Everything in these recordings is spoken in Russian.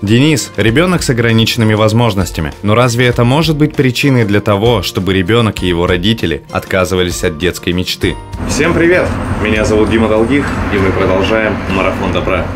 Денис – ребенок с ограниченными возможностями. Но разве это может быть причиной для того, чтобы ребенок и его родители отказывались от детской мечты? Всем привет! Меня зовут Дима Долгих, и мы продолжаем Марафон Добра.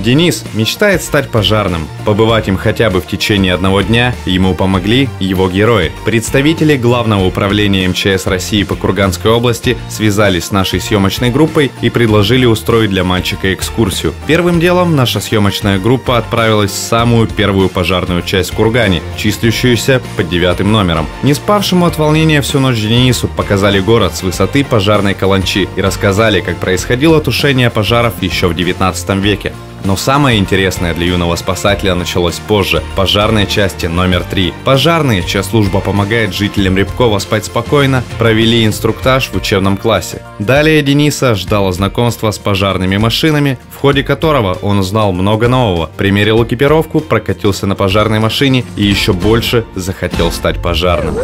Денис мечтает стать пожарным. Побывать им хотя бы в течение одного дня ему помогли его герои. Представители Главного управления МЧС России по Курганской области связались с нашей съемочной группой и предложили устроить для мальчика экскурсию. Первым делом наша съемочная группа отправилась в самую первую пожарную часть Кургани, чистящуюся под девятым номером. Не спавшему от волнения всю ночь Денису показали город с высоты пожарной каланчи и рассказали, как происходило тушение пожаров еще в 19 веке. Но самое интересное для юного спасателя началось позже, пожарной части номер 3. Пожарные, чья служба помогает жителям Рябкова спать спокойно, провели инструктаж в учебном классе. Далее Дениса ждало знакомство с пожарными машинами, в ходе которого он узнал много нового, примерил экипировку, прокатился на пожарной машине и еще больше захотел стать пожарным.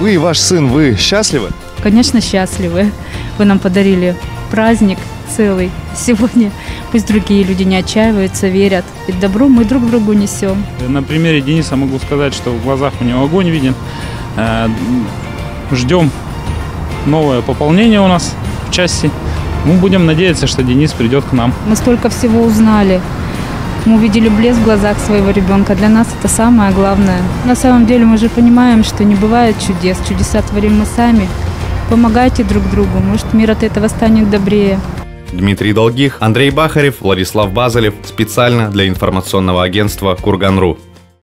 Вы и ваш сын, вы счастливы? Конечно, счастливы. Вы нам подарили праздник целый. Сегодня пусть другие люди не отчаиваются, верят. Ведь добро мы друг другу несем. На примере Дениса могу сказать, что в глазах у него огонь виден. Э, Ждем новое пополнение у нас в части. Мы будем надеяться, что Денис придет к нам. Мы столько всего узнали. Мы увидели блеск в глазах своего ребенка. Для нас это самое главное. На самом деле мы же понимаем, что не бывает чудес. Чудеса творим мы сами. Помогайте друг другу. Может, мир от этого станет добрее. Дмитрий Долгих, Андрей Бахарев, Владислав Базалев специально для информационного агентства Курган.ру.